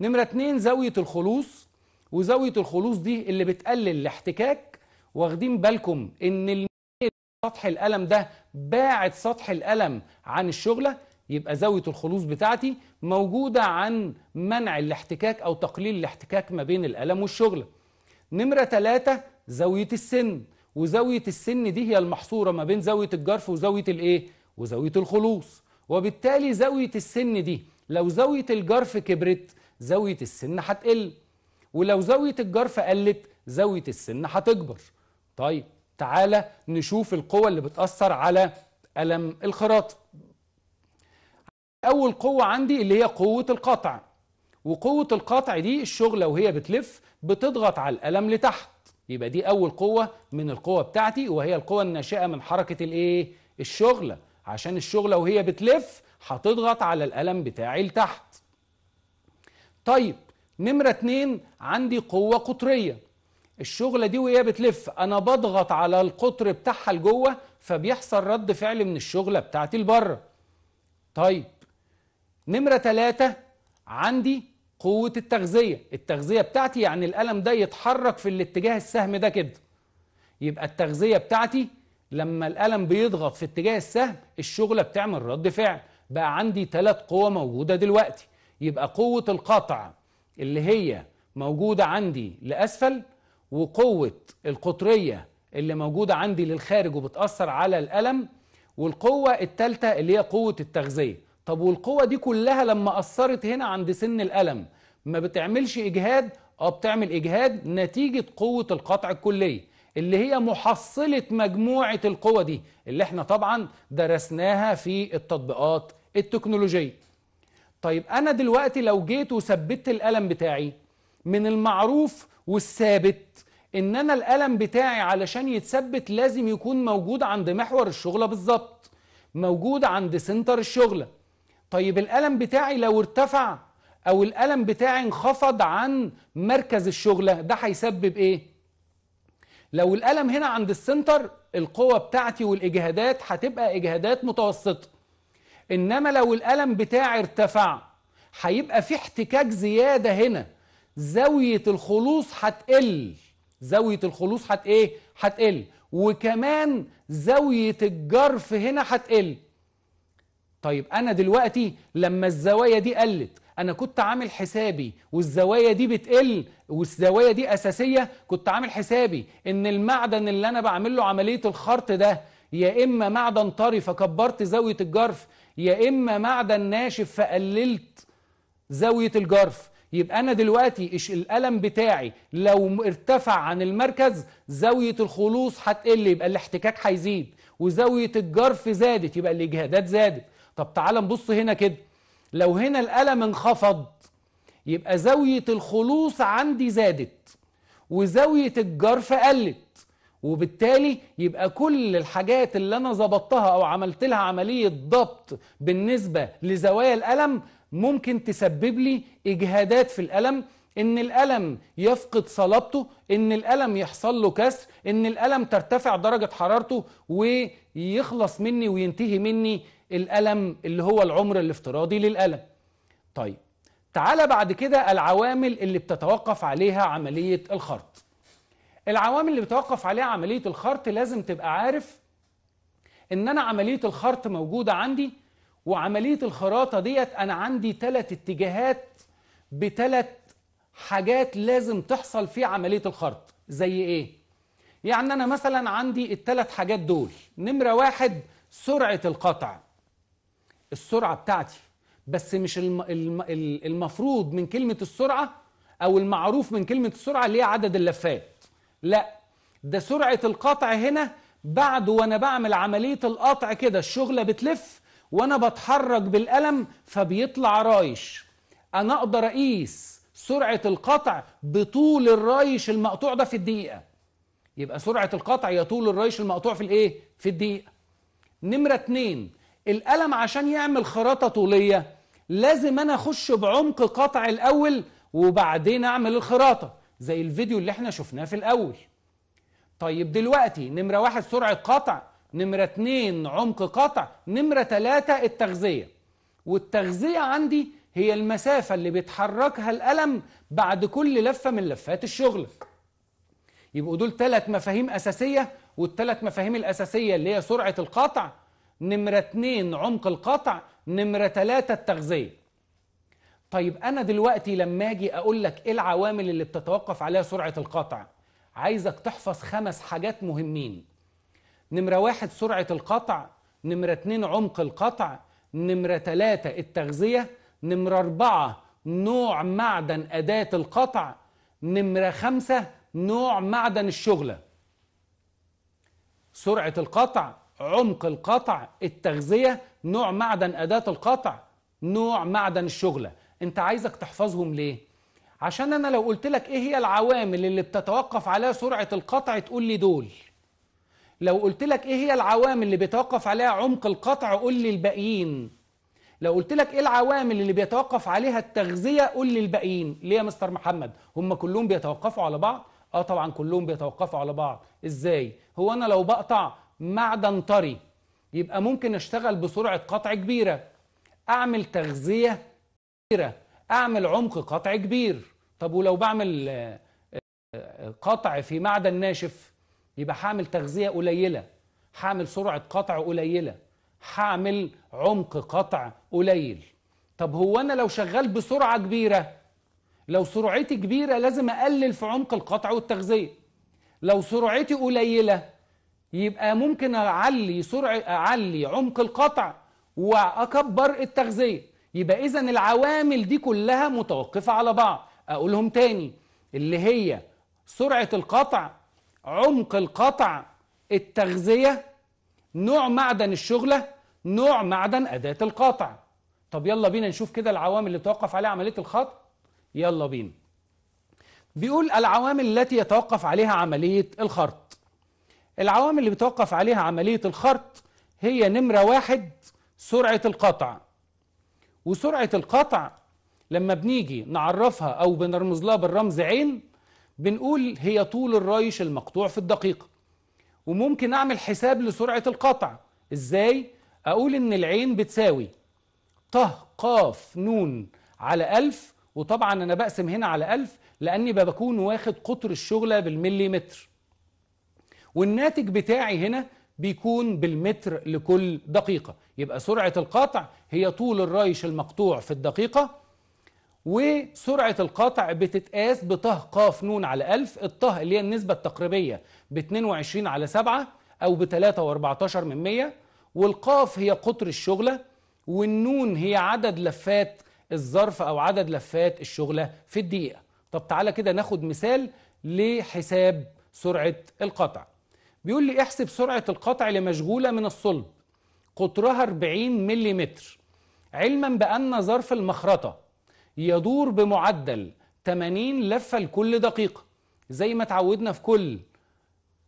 نمرة اتنين زاوية الخلوص وزاوية الخلوص دي اللي بتقلل الاحتكاك. واخدين بالكم إن سطح القلم ده باعد سطح القلم عن الشغلة يبقى زاوية الخلوص بتاعتي موجودة عن منع الاحتكاك أو تقليل الاحتكاك ما بين القلم والشغلة. نمرة ثلاثة زاوية السن. وزاوية السن دي هي المحصورة ما بين زاوية الجرف وزاوية الإيه؟ وزاوية الخلوص. وبالتالي زاوية السن دي لو زاوية الجرف كبرت زاوية السن هتقل. ولو زاوية الجرف قلت زاوية السن هتكبر. طيب تعالى نشوف القوة اللي بتأثر على ألم الخراطة. أول قوة عندي اللي هي قوة القطع. وقوة القطع دي الشغلة وهي بتلف بتضغط على القلم لتحت. يبقى دي أول قوة من القوة بتاعتي وهي القوة الناشئة من حركة الإيه؟ الشغلة عشان الشغلة وهي بتلف هتضغط على القلم بتاعي لتحت. طيب نمرة اتنين عندي قوة قطرية. الشغلة دي وهي بتلف أنا بضغط على القطر بتاعها لجوه فبيحصل رد فعل من الشغلة بتاعتي لبره. طيب نمرة ثلاثة عندي قوة التغذية. التغذية بتاعتي يعني القلم ده يتحرك في الاتجاه السهم ده كده. يبقى التغذية بتاعتي لما القلم بيضغط في اتجاه السهم الشغله بتعمل رد فعل. بقى عندي ثلاث قوى موجودة دلوقتي. يبقى قوة القطع اللي هي موجودة عندي لأسفل وقوة القطرية اللي موجودة عندي للخارج وبتأثر على الألم والقوة الثالثة اللي هي قوة التغذية. طب والقوة دي كلها لما أثرت هنا عند سن الألم ما بتعملش إجهاد؟ أو بتعمل إجهاد نتيجة قوة القطع الكلية اللي هي محصلة مجموعة القوة دي اللي إحنا طبعا درسناها في التطبيقات التكنولوجية. طيب أنا دلوقتي لو جيت وثبت الألم بتاعي من المعروف والثابت إن أنا القلم بتاعي علشان يتثبت لازم يكون موجود عند محور الشغلة بالظبط موجود عند سنتر الشغلة. طيب القلم بتاعي لو ارتفع أو القلم بتاعي انخفض عن مركز الشغله ده هيسبب إيه؟ لو القلم هنا عند السنتر القوة بتاعتي والإجهادات هتبقى إجهادات متوسطة. إنما لو القلم بتاعي ارتفع هيبقى في احتكاك زيادة هنا. زاوية الخلوص هتقل. زاوية الخلوص هت إيه؟ هتقل. وكمان زاوية الجرف هنا هتقل. طيب أنا دلوقتي لما الزوايا دي قلت أنا كنت عامل حسابي والزوايا دي بتقل والزوايا دي أساسية كنت عامل حسابي إن المعدن اللي أنا بعمل له عملية الخرط ده يا إما معدن طري فكبرت زاوية الجرف يا إما معدن ناشف فقللت زاوية الجرف. يبقى أنا دلوقتي القلم بتاعي لو ارتفع عن المركز زاوية الخلوص هتقل يبقى الاحتكاك هيزيد وزاوية الجرف زادت يبقى الإجهادات زادت. طب تعال نبص هنا كده. لو هنا القلم انخفض يبقى زاوية الخلوص عندي زادت وزاوية الجرف قلت وبالتالي يبقى كل الحاجات اللي أنا ظبطتها أو عملت لها عملية ضبط بالنسبة لزوايا القلم ممكن تسبب لي إجهادات في القلم إن القلم يفقد صلابته إن القلم يحصل له كسر إن القلم ترتفع درجة حرارته ويخلص مني وينتهي مني القلم اللي هو العمر الافتراضي للقلم طيب تعالى بعد كده العوامل اللي بتتوقف عليها عملية الخرط. العوامل اللي بتوقف عليها عملية الخرط لازم تبقى عارف إن أنا عملية الخرط موجودة عندي وعملية الخراطة ديت أنا عندي ثلاث اتجاهات بثلاث حاجات لازم تحصل في عملية الخرط. زي إيه؟ يعني أنا مثلا عندي الثلاث حاجات دول. نمرة واحد سرعة القطع. السرعة بتاعتي. بس مش الم... الم... المفروض من كلمة السرعة أو المعروف من كلمة السرعة اللي هي عدد اللفات. لا ده سرعة القطع هنا بعد وأنا بعمل عملية القطع كده. الشغلة بتلف وأنا بتحرك بالقلم فبيطلع رايش. أنا أقدر أقيس سرعة القطع بطول الرايش المقطوع ده في الدقيقة. يبقى سرعة القطع هي طول الرايش المقطوع في الإيه؟ في الدقيقة. نمرة اتنين القلم عشان يعمل خراطة طولية لازم أنا أخش بعمق قطع الأول وبعدين أعمل الخراطة زي الفيديو اللي إحنا شفناه في الأول. طيب دلوقتي نمرة واحد سرعة قطع نمرة اتنين عمق قطع نمرة تلاتة التغذية. والتغذية عندي هي المسافة اللي بيتحركها القلم بعد كل لفة من لفات الشغل. يبقوا دول ثلاث مفاهيم أساسية والثلاث مفاهيم الأساسية اللي هي سرعة القطع نمرة اتنين عمق القطع نمرة تلاتة التغذية. طيب أنا دلوقتي لما أجي أقول لك إيه العوامل اللي بتتوقف عليها سرعة القطع؟ عايزك تحفظ خمس حاجات مهمين. نمرة واحد سرعة القطع نمرة اتنين عمق القطع نمرة تلاتة التغذية نمرة أربعة نوع معدن أداة القطع نمرة خمسة نوع معدن الشغلة. سرعة القطع عمق القطع التغذية نوع معدن أداة القطع نوع معدن الشغلة. أنت عايزك تحفظهم ليه؟ عشان أنا لو قلت لك إيه هي العوامل اللي بتتوقف عليها سرعة القطع تقول لي دول. لو قلت لك إيه هي العوامل اللي بيتوقف عليها عمق القطع قول لي الباقيين. لو قلت لك إيه العوامل اللي بيتوقف عليها التغذية قول لي الباقيين. ليه يا مستر محمد؟ هم كلهم بيتوقفوا على بعض؟ آه طبعا كلهم بيتوقفوا على بعض. إزاي؟ هو أنا لو بقطع معدن طري. يبقى ممكن اشتغل بسرعة قطع كبيرة. أعمل تغذية كبيرة. أعمل عمق قطع كبير. طب ولو بعمل قطع في معدن ناشف يبقى هعمل تغذية قليلة. هعمل سرعة قطع قليلة. هعمل عمق قطع قليل. طب هو أنا لو شغال بسرعة كبيرة لو سرعتي كبيرة لازم أقلل في عمق القطع والتغذية. لو سرعتي قليلة يبقى ممكن أعلي سرعة أعلي عمق القطع وأكبر التغذية. يبقى إذا العوامل دي كلها متوقفة على بعض. أقولهم تاني اللي هي سرعة القطع عمق القطع التغذية نوع معدن الشغلة نوع معدن أداة القطع. طب يلا بينا نشوف كده العوامل اللي توقف عليها عملية الخط يلا بينا. بيقول العوامل التي يتوقف عليها عملية الخرط. العوامل اللي بتوقف عليها عملية الخرط هي نمرة واحد سرعة القطع. وسرعة القطع لما بنيجي نعرفها أو بنرمز لها بالرمز عين بنقول هي طول الرايش المقطوع في الدقيقة. وممكن أعمل حساب لسرعة القطع. إزاي؟ أقول إن العين بتساوي ط قاف نون على ألف وطبعا أنا بقسم هنا على ألف لأني بكون واخد قطر الشغلة بالمليمتر. والناتج بتاعي هنا بيكون بالمتر لكل دقيقة. يبقى سرعة القطع هي طول الرايش المقطوع في الدقيقة وسرعة القطع بتتقاس بطه قاف نون على ألف الطه اللي هي النسبة التقريبية ب 22 على 7 أو ب 3 و14 من 100 والقاف هي قطر الشغلة والنون هي عدد لفات الظرف أو عدد لفات الشغلة في الدقيقة. طب تعالى كده ناخد مثال لحساب سرعة القطع بيقول لي احسب سرعة القطع لمشغولة من الصلب. قطرها 40 ملم علما بأن ظرف المخرطة يدور بمعدل 80 لفة لكل دقيقة. زي ما تعودنا في كل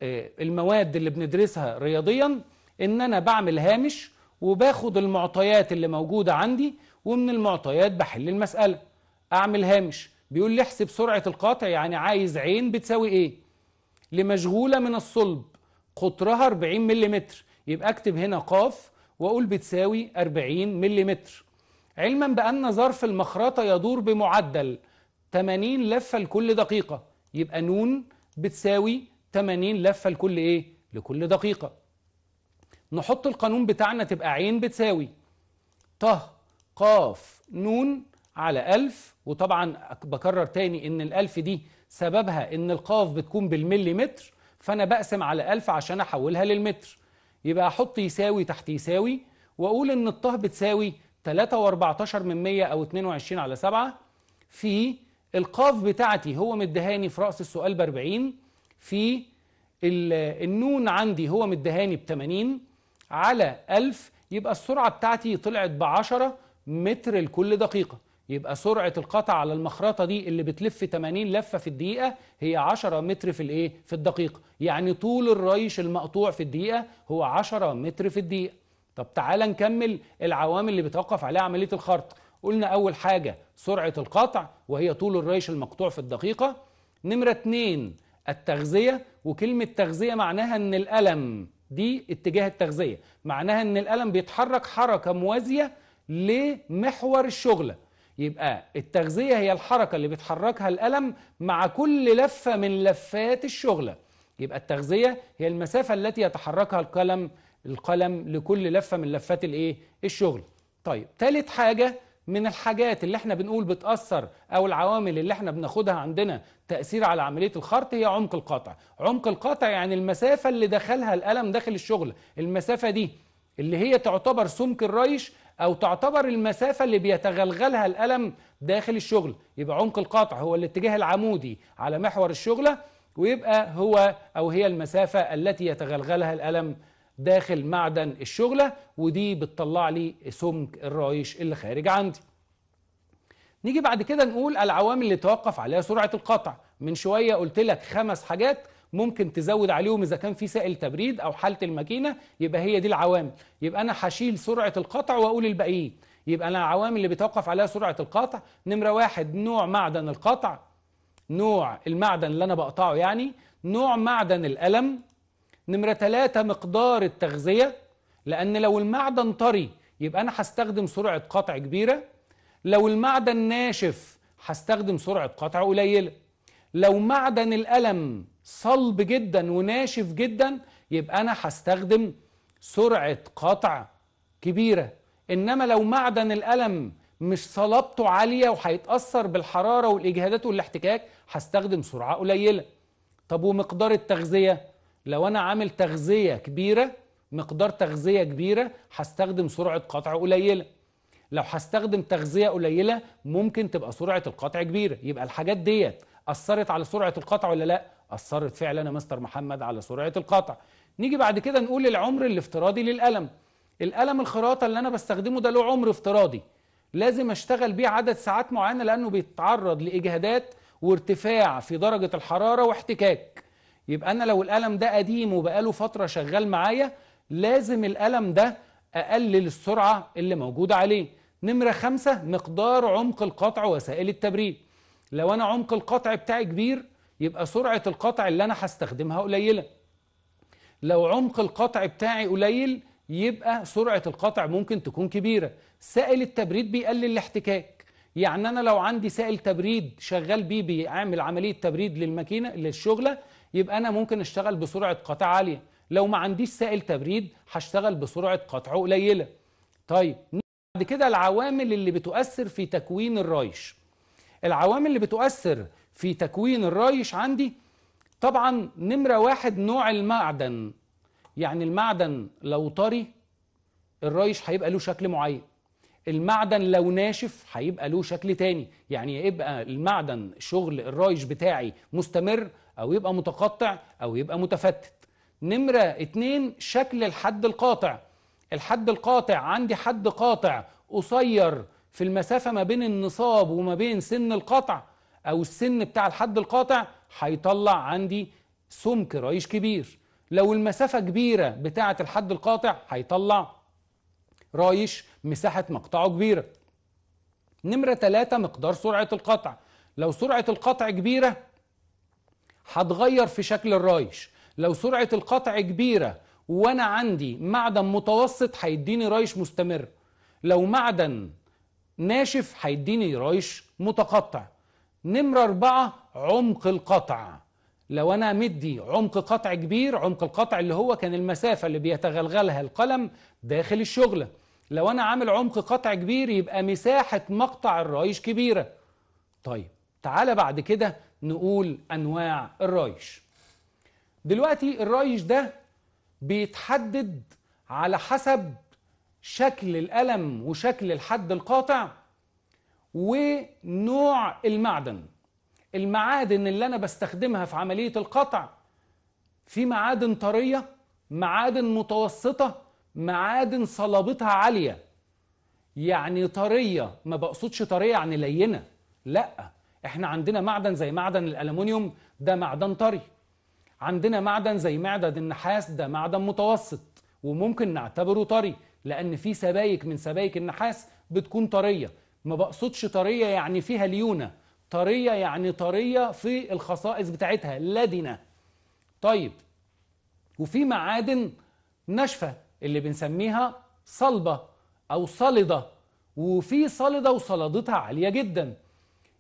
المواد اللي بندرسها رياضيا ان أنا بعمل هامش وباخد المعطيات اللي موجودة عندي ومن المعطيات بحل المسألة. أعمل هامش. بيقول لي احسب سرعة القطع يعني عايز عين بتساوي إيه؟ لمشغولة من الصلب. قطرها 40 ملم يبقى أكتب هنا قاف وأقول بتساوي 40 ملم علما بأن ظرف المخرطة يدور بمعدل 80 لفة لكل دقيقة. يبقى نون بتساوي 80 لفة لكل إيه؟ لكل دقيقة. نحط القانون بتاعنا تبقى عين بتساوي. ط قاف نون على ألف. وطبعا بكرر تاني إن الألف دي سببها إن القاف بتكون بالمليمتر. فأنا بقسم على ألف عشان أحولها للمتر. يبقى أحط يساوي تحت يساوي وأقول إن الطه بتساوي 3 و14 من 100 أو 22 على 7 في القاف بتاعتي هو مدهاني في رأس السؤال ب 40 في النون عندي هو مدهاني ب 80 على 1000 يبقى السرعة بتاعتي طلعت ب 10 متر لكل دقيقة. يبقى سرعة القطع على المخرطة دي اللي بتلف 80 لفة في الدقيقة هي 10 متر في الايه؟ في الدقيقة يعني طول الريش المقطوع في الدقيقة هو 10 متر في الدقيقة. طب تعال نكمل العوامل اللي بتوقف عليها عملية الخرط. قلنا أول حاجة سرعة القطع وهي طول الريش المقطوع في الدقيقة. نمرة اتنين التغذية وكلمة تغذية معناها إن الألم دي اتجاه التغذية. معناها إن الألم بيتحرك حركة موازية لمحور الشغلة. يبقى التغذية هي الحركة اللي بيتحركها الألم مع كل لفة من لفات الشغلة. يبقى التغذية هي المسافة التي يتحركها القلم القلم لكل لفة من لفات الإيه؟ الشغل. طيب ثالث حاجة من الحاجات اللي إحنا بنقول بتأثر أو العوامل اللي إحنا بناخدها عندنا تأثير على عملية الخرط هي عمق القطع. عمق القطع يعني المسافة اللي دخلها القلم داخل الشغل. المسافة دي اللي هي تعتبر سمك الريش أو تعتبر المسافة اللي بيتغلغلها القلم داخل الشغل. يبقى عمق القطع هو الاتجاه العمودي على محور الشغلة ويبقى هو أو هي المسافة التي يتغلغلها القلم داخل معدن الشغلة ودي بتطلع لي سمك الرايش اللي خارج عندي. نيجي بعد كده نقول العوامل اللي توقف عليها سرعة القطع. من شوية قلت لك خمس حاجات ممكن تزود عليهم إذا كان في سائل تبريد أو حالة الماكينة يبقى هي دي العوامل. يبقى أنا هشيل سرعة القطع وأقول الباقيين. يبقى أنا العوامل اللي بتوقف عليها سرعة القطع. نمرة واحد نوع معدن القطع. نوع المعدن اللي أنا بقطعه يعني نوع معدن الألم. نمرة ثلاثة مقدار التغذية. لأن لو المعدن طري يبقى أنا هستخدم سرعة قطع كبيرة. لو المعدن ناشف هستخدم سرعة قطع قليلة. لو معدن الألم صلب جدا وناشف جدا يبقى أنا هستخدم سرعة قطع كبيرة. إنما لو معدن الألم مش صلابته عالية وهيتأثر بالحرارة والإجهادات والاحتكاك هستخدم سرعة قليلة. طب ومقدار التغذية؟ لو أنا عامل تغذية كبيرة مقدار تغذية كبيرة هستخدم سرعة قطع قليلة. لو هستخدم تغذية قليلة ممكن تبقى سرعة القطع كبيرة. يبقى الحاجات ديت أثرت على سرعة القطع ولا لأ؟ أثرت فعلا يا مستر محمد على سرعة القطع. نيجي بعد كده نقول العمر الافتراضي للقلم القلم الخراطة اللي أنا بستخدمه ده له عمر افتراضي. لازم أشتغل بيه عدد ساعات معينة لأنه بيتعرض لإجهادات وارتفاع في درجة الحرارة واحتكاك. يبقى أنا لو القلم ده قديم وبقاله فترة شغال معايا لازم القلم ده أقلل السرعة اللي موجودة عليه. نمرة خمسة مقدار عمق القطع وسائل التبريد. لو أنا عمق القطع بتاعي كبير يبقى سرعة القطع اللي أنا هستخدمها قليلة. لو عمق القطع بتاعي قليل يبقى سرعة القطع ممكن تكون كبيرة. سائل التبريد بيقلل الاحتكاك. يعني أنا لو عندي سائل تبريد شغال بيه بيعمل عملية تبريد للماكينة للشغلة يبقى أنا ممكن أشتغل بسرعة قطع عالية. لو ما عنديش سائل تبريد هشتغل بسرعة قطع قليلة. طيب بعد كده العوامل اللي بتؤثر في تكوين الرايش العوامل اللي بتؤثر في تكوين الرايش عندي طبعا نمرة واحد نوع المعدن. يعني المعدن لو طري الرايش هيبقى له شكل معين. المعدن لو ناشف هيبقى له شكل تاني. يعني يبقى المعدن شغل الرايش بتاعي مستمر أو يبقى متقطع أو يبقى متفتت. نمرة اتنين شكل الحد القاطع. الحد القاطع عندي حد قاطع قصير في المسافة ما بين النصاب وما بين سن القطع. أو السن بتاع الحد القاطع هيطلع عندي سمك رايش كبير. لو المسافة كبيرة بتاعة الحد القاطع هيطلع رايش مساحة مقطعه كبيرة. نمرة ثلاثة مقدار سرعة القطع. لو سرعة القطع كبيرة هتغير في شكل الرايش لو سرعة القطع كبيرة وأنا عندي معدن متوسط هيديني رايش مستمر. لو معدن ناشف هيديني رايش متقطع. نمرة أربعة عمق القطع. لو أنا مدي عمق قطع كبير عمق القطع اللي هو كان المسافة اللي بيتغلغلها القلم داخل الشغلة لو أنا عامل عمق قطع كبير يبقى مساحة مقطع الرايش كبيرة. طيب تعالى بعد كده نقول أنواع الرايش دلوقتي الرايش ده بيتحدد على حسب شكل القلم وشكل الحد القاطع. ونوع المعدن. المعادن اللي أنا بستخدمها في عملية القطع في معادن طرية معادن متوسطة معادن صلابتها عالية. يعني طرية ما بقصدش طرية يعني لينة. لأ إحنا عندنا معدن زي معدن الالومنيوم ده معدن طري. عندنا معدن زي معدن النحاس ده معدن متوسط وممكن نعتبره طري لأن في سبايك من سبايك النحاس بتكون طرية. ما بقصدش طرية يعني فيها ليونة. طرية يعني طرية في الخصائص بتاعتها لدنة. طيب وفي معادن ناشفة اللي بنسميها صلبة أو صلدة. وفي صلدة وصلادتها عالية جدا.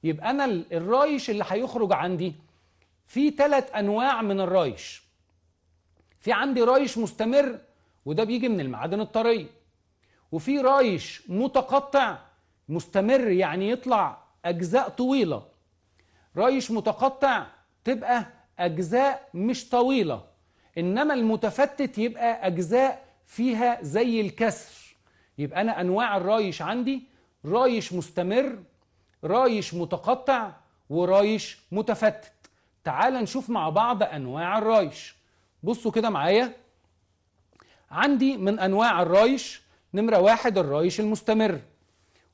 يبقى أنا الرايش اللي هيخرج عندي في ثلاث أنواع من الرايش في عندي رايش مستمر وده بيجي من المعادن الطرية. وفي رايش متقطع مستمر يعني يطلع أجزاء طويلة. رايش متقطع تبقى أجزاء مش طويلة. إنما المتفتت يبقى أجزاء فيها زي الكسر. يبقى أنا أنواع الرايش عندي رايش مستمر رايش متقطع ورايش متفتت. تعال نشوف مع بعض أنواع الرايش. بصوا كده معايا. عندي من أنواع الرايش نمرة واحد الرايش المستمر.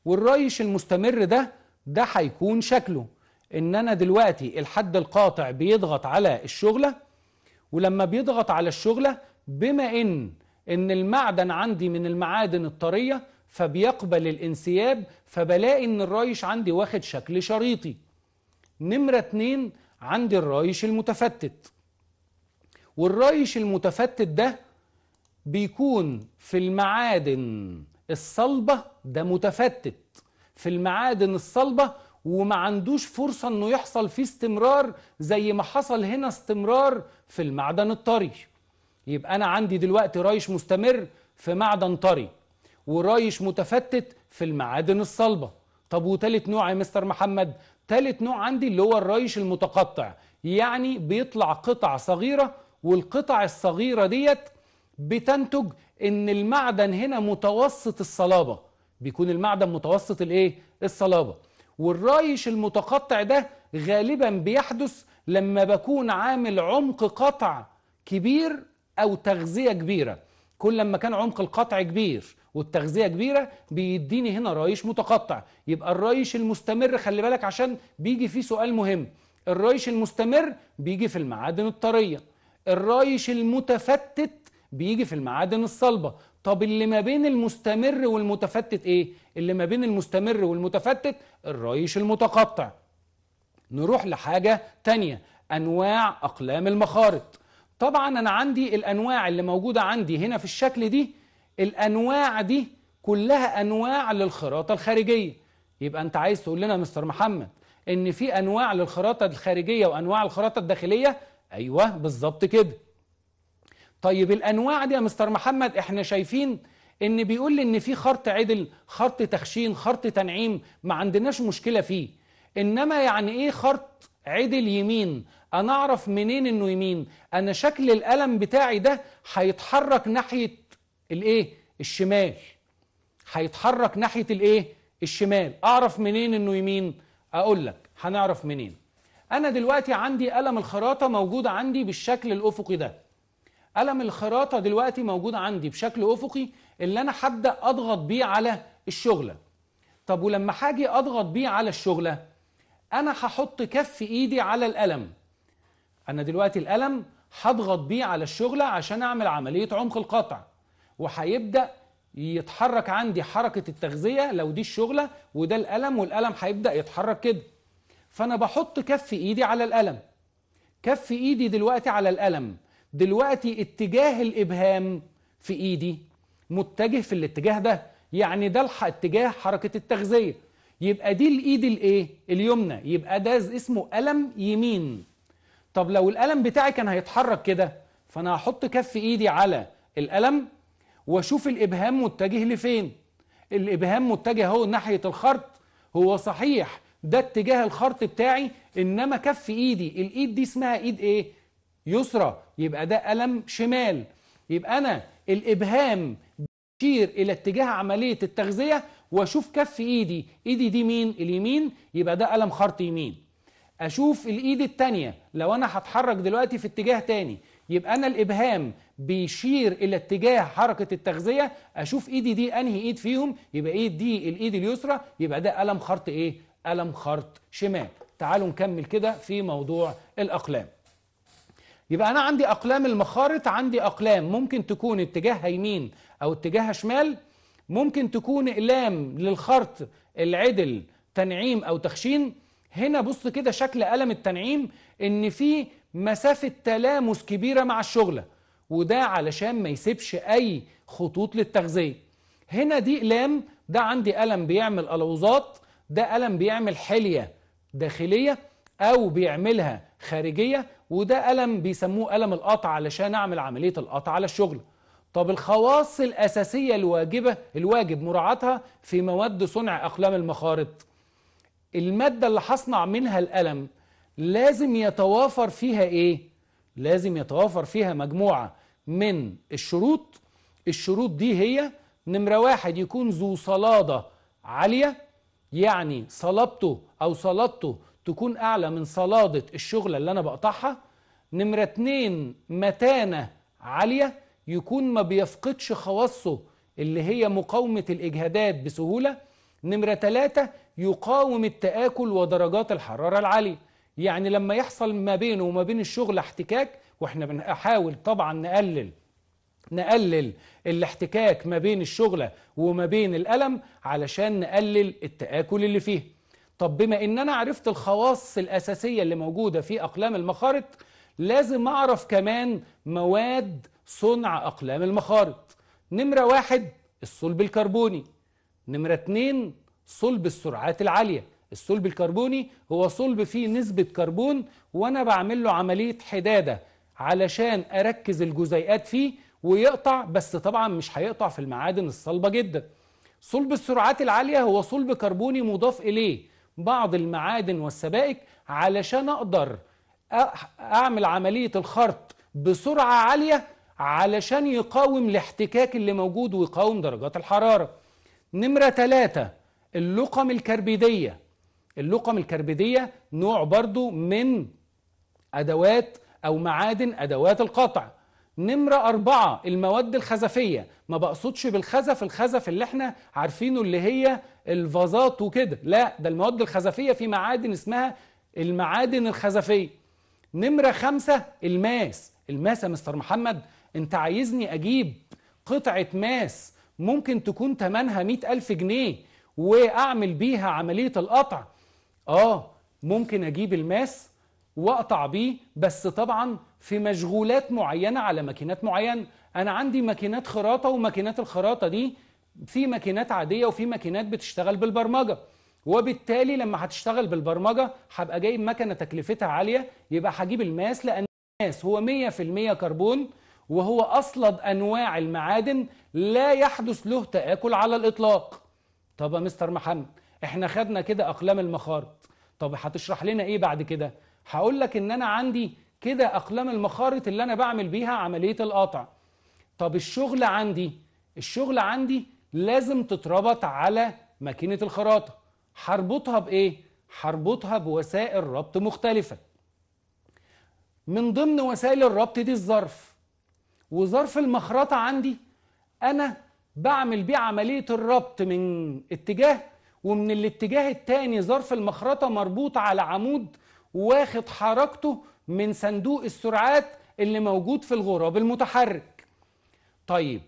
والرايش المستمر ده ده هيكون شكله. إن أنا دلوقتي الحد القاطع بيضغط على الشغلة ولما بيضغط على الشغلة بما إن إن المعدن عندي من المعادن الطرية فبيقبل الانسياب فبلاقي إن الرايش عندي واخد شكل شريطي. نمرة اتنين عندي الرايش المتفتت. والرايش المتفتت ده بيكون في المعادن الصلبة ده متفتت. في المعادن الصلبة وما عندوش فرصة إنه يحصل فيه استمرار زي ما حصل هنا استمرار في المعدن الطري. يبقى أنا عندي دلوقتي رايش مستمر في معدن طري ورايش متفتت في المعادن الصلبة. طب وتالت نوع يا مستر محمد؟ تالت نوع عندي اللي هو الرايش المتقطع. يعني بيطلع قطع صغيرة والقطع الصغيرة ديت بتنتج إن المعدن هنا متوسط الصلابة. بيكون المعدن متوسط الإيه؟ الصلابة. والرايش المتقطع ده غالبا بيحدث لما بكون عامل عمق قطع كبير أو تغذية كبيرة. كل لما كان عمق القطع كبير والتغذية كبيرة بيديني هنا رايش متقطع. يبقى الرايش المستمر خلي بالك عشان بيجي فيه سؤال مهم. الرايش المستمر بيجي في المعادن الطرية. الرايش المتفتت بيجي في المعادن الصلبة. طب اللي ما بين المستمر والمتفتت إيه؟ اللي ما بين المستمر والمتفتت الرايش المتقطع. نروح لحاجة تانية أنواع أقلام المخارط. طبعا أنا عندي الأنواع اللي موجودة عندي هنا في الشكل دي الأنواع دي كلها أنواع للخراطة الخارجية. يبقى أنت عايز تقول لنا مستر محمد إن في أنواع للخراطة الخارجية وأنواع الخراطة الداخلية؟ أيوه بالظبط كده. طيب الأنواع دي يا مستر محمد إحنا شايفين إن بيقول لي إن في خرط عدل خرط تخشين خرط تنعيم ما عندناش مشكلة فيه. إنما يعني إيه خرط عدل يمين؟ أنا أعرف منين إنه يمين؟ أنا شكل القلم بتاعي ده هيتحرك ناحية الإيه؟ الشمال. هيتحرك ناحية الإيه؟ الشمال. أعرف منين إنه يمين؟ أقول لك هنعرف منين. أنا دلوقتي عندي قلم الخراطة موجود عندي بالشكل الأفقي ده. قلم الخراطة دلوقتي موجود عندي بشكل أفقي اللي أنا هبدأ أضغط بيه على الشغلة؟ طب ولما هاجي أضغط بيه على الشغلة أنا هحط كف إيدي على القلم أنا دلوقتي القلم هضغط بيه على الشغلة عشان أعمل عملية عمق القطع وهيبدأ يتحرك عندي حركة التغذية لو دي الشغلة وده القلم والقلم هيبدأ يتحرك كده. فأنا بحط كف إيدي على القلم كف إيدي دلوقتي على القلم دلوقتي اتجاه الإبهام في إيدي متجه في الاتجاه ده يعني ده اتجاه حركة التغذية. يبقى دي الإيد الإيه؟ اليمنى. يبقى ده اسمه قلم يمين. طب لو القلم بتاعي كان هيتحرك كده فأنا هحط كف إيدي على القلم وأشوف الإبهام متجه لفين؟ الإبهام متجه أهو ناحية الخرط. هو صحيح ده اتجاه الخرط بتاعي إنما كف إيدي. الإيد دي اسمها إيد إيه؟ يسرى يبقى ده قلم شمال. يبقى أنا الإبهام بيشير إلى اتجاه عملية التغذية وأشوف كف إيدي. إيدي دي مين؟ اليمين. يبقى ده قلم خرط يمين. أشوف الإيد التانية. لو أنا هتحرك دلوقتي في اتجاه تاني يبقى أنا الإبهام بيشير إلى اتجاه حركة التغذية. أشوف إيدي دي أنهي إيد فيهم؟ يبقى إيد دي الإيد اليسرى. يبقى ده قلم خرط إيه؟ قلم خرط شمال. تعالوا نكمل كده في موضوع الأقلام. يبقى أنا عندي أقلام المخارط عندي أقلام. ممكن تكون اتجاهها يمين أو اتجاهها شمال. ممكن تكون إقلام للخرط العدل تنعيم أو تخشين. هنا بص كده شكل قلم التنعيم إن في مسافة تلامس كبيرة مع الشغلة وده علشان ما يسيبش أي خطوط للتغذية. هنا دي إقلام ده عندي قلم بيعمل ألوظات ده قلم بيعمل حلية داخلية أو بيعملها خارجية. وده قلم بيسموه قلم القطع علشان أعمل عملية القطع على الشغل. طب الخواص الأساسية الواجبة الواجب مراعاتها في مواد صنع أقلام المخارط. المادة اللي هصنع منها القلم لازم يتوافر فيها إيه؟ لازم يتوافر فيها مجموعة من الشروط. الشروط دي هي نمرة واحد يكون ذو صلادة عالية يعني صلابته أو صلادته تكون أعلى من صلادة الشغلة اللي أنا بقطعها. نمرة اتنين متانة عالية يكون ما بيفقدش خواصه اللي هي مقاومة الإجهادات بسهولة. نمرة ثلاثة يقاوم التآكل ودرجات الحرارة العالية. يعني لما يحصل ما بينه وما بين الشغل احتكاك وإحنا بنحاول طبعا نقلل نقلل الاحتكاك ما بين الشغلة وما بين الألم علشان نقلل التآكل اللي فيه طب بما إن أنا عرفت الخواص الأساسية اللي موجودة في أقلام المخارط لازم أعرف كمان مواد صنع أقلام المخارط. نمرة واحد الصلب الكربوني. نمرة اتنين صلب السرعات العالية. الصلب الكربوني هو صلب فيه نسبة كربون وأنا بعمل له عملية حدادة علشان أركز الجزيئات فيه ويقطع بس طبعا مش هيقطع في المعادن الصلبة جدا. صلب السرعات العالية هو صلب كربوني مضاف إليه. بعض المعادن والسبائك علشان أقدر أعمل عملية الخرط بسرعة عالية علشان يقاوم الاحتكاك اللي موجود ويقاوم درجات الحرارة. نمرة ثلاثة اللقم الكربيدية. اللقم الكربيدية نوع برضو من أدوات أو معادن أدوات القطع. نمرة أربعة المواد الخزفية. ما بقصدش بالخزف الخزف اللي إحنا عارفينه اللي هي الفازات وكده. لا ده المواد الخزفية في معادن اسمها المعادن الخزفية. نمرة خمسة الماس. الماس يا مستر محمد انت عايزني أجيب قطعة ماس ممكن تكون تمنها مئة ألف جنيه وأعمل بيها عملية القطع؟ آه ممكن أجيب الماس وأقطع بيه بس طبعا في مشغولات معينة على ماكينات معينة. أنا عندي ماكينات خراطة وماكينات الخراطة دي في ماكينات عادية وفي ماكينات بتشتغل بالبرمجة. وبالتالي لما هتشتغل بالبرمجة هبقى جايب مكنة تكلفتها عالية يبقى هجيب الماس لأن الماس هو 100% كربون وهو أصلب أنواع المعادن لا يحدث له تآكل على الإطلاق. طب يا مستر محمد إحنا خدنا كده أقلام المخارط. طب هتشرح لنا إيه بعد كده؟ هقول لك إن أنا عندي كده أقلام المخارط اللي أنا بعمل بيها عملية القطع. طب الشغل عندي الشغل عندي لازم تتربط على ماكينة الخراطة. هربطها بإيه؟ هربطها بوسائل ربط مختلفة. من ضمن وسائل الربط دي الظرف. وظرف المخرطة عندي أنا بعمل بيه عملية الربط من اتجاه ومن الاتجاه التاني ظرف المخرطة مربوط على عمود واخد حركته من صندوق السرعات اللي موجود في الغراب المتحرك. طيب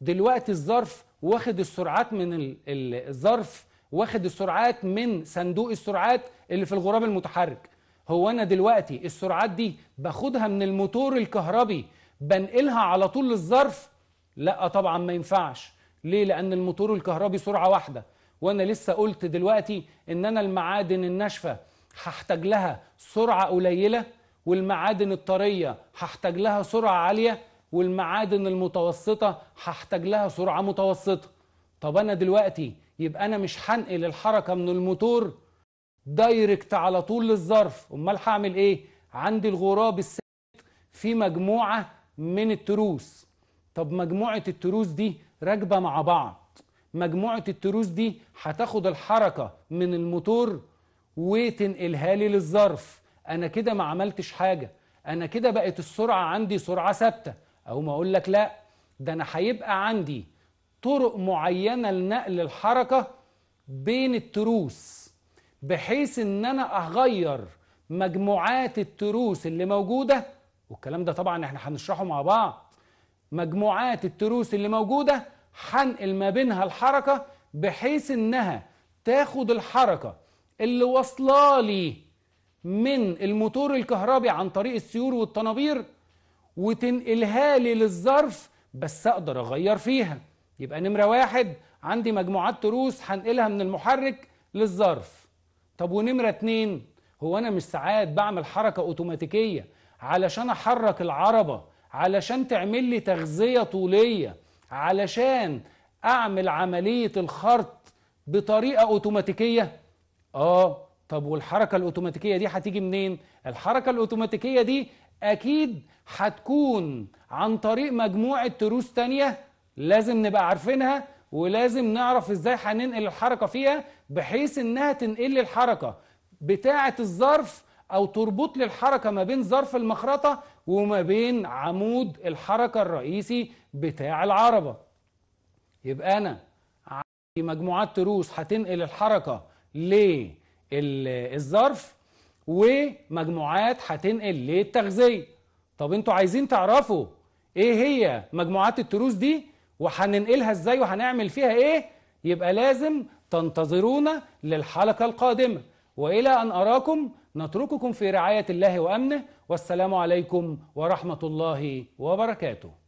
دلوقتي الظرف واخد السرعات من الظرف واخد السرعات من صندوق السرعات اللي في الغراب المتحرك. هو أنا دلوقتي السرعات دي باخدها من الموتور الكهربي بنقلها على طول للظرف؟ لا طبعا ما ينفعش. ليه؟ لأن الموتور الكهربي سرعة واحدة. وأنا لسه قلت دلوقتي إن أنا المعادن الناشفة هحتاج لها سرعة قليلة والمعادن الطرية هحتاج لها سرعة عالية والمعادن المتوسطة هحتاج لها سرعة متوسطة. طب أنا دلوقتي يبقى أنا مش هنقل الحركة من الموتور direct على طول للظرف أمال هعمل إيه؟ عندي الغراب الثابت في مجموعة من التروس. طب مجموعة التروس دي راكبة مع بعض مجموعة التروس دي هتاخد الحركة من الموتور وتنقلها لي للظرف. أنا كده ما عملتش حاجة. أنا كده بقت السرعة عندي سرعة ثابتة. أو ما أقول لك لا ده أنا هيبقى عندي طرق معينة لنقل الحركة بين التروس بحيث إن أنا أغير مجموعات التروس اللي موجودة. والكلام ده طبعا إحنا هنشرحه مع بعض. مجموعات التروس اللي موجودة هنقل ما بينها الحركة بحيث إنها تاخد الحركة اللي واصلة لي من الموتور الكهربي عن طريق السيور والطنابير وتنقلها لي للظرف بس أقدر أغير فيها. يبقى نمرة واحد عندي مجموعات تروس هنقلها من المحرك للظرف. طب ونمرة اتنين هو أنا مش ساعات بعمل حركة أوتوماتيكية علشان أحرك العربة علشان تعمل لي تغذية طولية علشان أعمل عملية الخرط بطريقة أوتوماتيكية؟ آه طب والحركة الأوتوماتيكية دي هتيجي منين؟ الحركة الأوتوماتيكية دي أكيد هتكون عن طريق مجموعة تروس تانية لازم نبقى عارفينها ولازم نعرف إزاي هننقل الحركة فيها بحيث إنها تنقل لي الحركة بتاعة الظرف أو تربط لي الحركه ما بين ظرف المخرطة وما بين عمود الحركة الرئيسي بتاع العربة. يبقى أنا عندي مجموعات تروس هتنقل الحركة للظرف ومجموعات هتنقل للتغذية. طب أنتوا عايزين تعرفوا إيه هي مجموعات التروس دي وهننقلها إزاي وهنعمل فيها إيه؟ يبقى لازم تنتظرونا للحلقة القادمة. وإلى أن أراكم نترككم في رعاية الله وأمنه. والسلام عليكم ورحمة الله وبركاته.